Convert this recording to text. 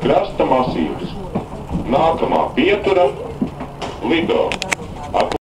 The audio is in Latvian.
krasta masīvs. Nākamā pietura - Lido.